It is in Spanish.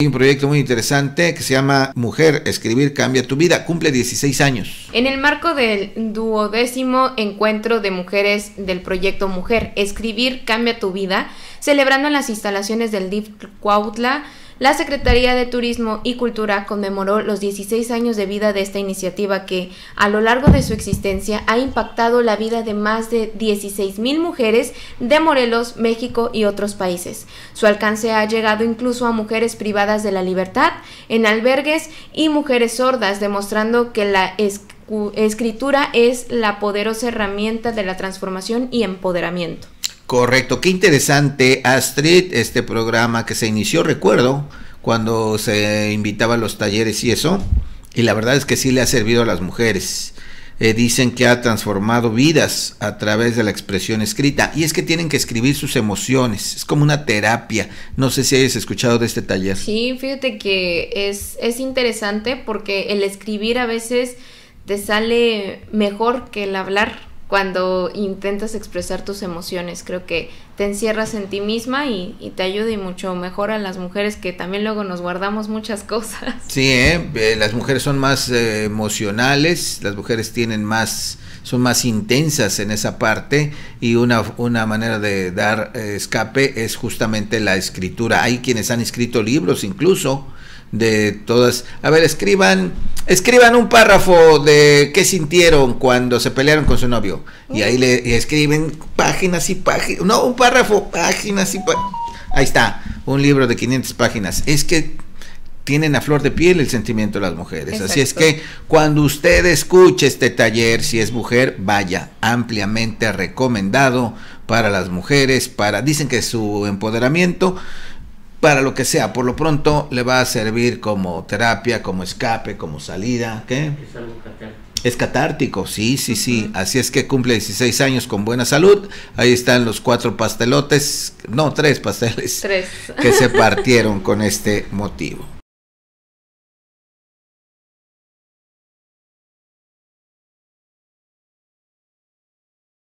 Hay un proyecto muy interesante que se llama Mujer, Escribir Cambia tu Vida. Cumple 16 años. En el marco del duodécimo encuentro de mujeres del proyecto Mujer, Escribir Cambia tu Vida, celebrando en las instalaciones del DIF Cuautla, la Secretaría de Turismo y Cultura conmemoró los 16 años de vida de esta iniciativa que, a lo largo de su existencia, ha impactado la vida de más de 16 mil mujeres de Morelos, México y otros países. Su alcance ha llegado incluso a mujeres privadas de la libertad, en albergues y mujeres sordas, demostrando que la escritura es la poderosa herramienta de la transformación y empoderamiento. Correcto, qué interesante, Astrid, este programa que se inició, recuerdo, cuando se invitaba a los talleres y eso, y la verdad es que sí le ha servido a las mujeres. Eh, dicen que ha transformado vidas a través de la expresión escrita. Y es que tienen que escribir sus emociones. Es como una terapia. No sé si hayas escuchado de este taller. Sí, fíjate que es, es interesante porque el escribir a veces te sale mejor que el hablar cuando intentas expresar tus emociones. Creo que te encierras en ti misma y, te ayuda y mucho mejor a las mujeres que también luego nos guardamos muchas cosas. Sí, ¿eh? Eh, las mujeres son más eh, emocionales, las mujeres tienen más, son más intensas en esa parte y una, una manera de dar escape es justamente la escritura. Hay quienes han escrito libros incluso de todas. A ver, escriban, escriban un párrafo de qué sintieron cuando se pelearon con su novio. Y ahí le escriben páginas y páginas. No, un párrafo, páginas y páginas. Ahí está, un libro de 500 páginas. Es que tienen a flor de piel el sentimiento de las mujeres. Así es que cuando usted escuche este taller, si es mujer, vaya, ampliamente recomendado para las mujeres, para, dicen que su empoderamiento para lo que sea. Por lo pronto le va a servir como terapia, como escape, como salida. ¿Qué? Es algo catártico. Es catártico, sí, sí, sí. Así es que cumple 16 años con buena salud. Ahí están los cuatro pastelotes, no, tres pasteles. Tres. Que se partieron con este motivo.